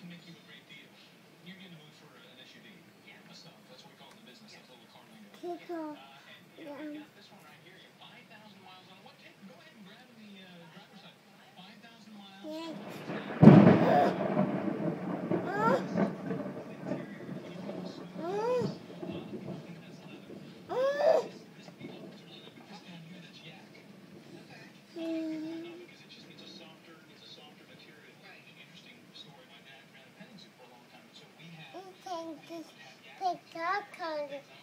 oh. Was that the thunder? Oh. Take off. Yeah. just pick up colors.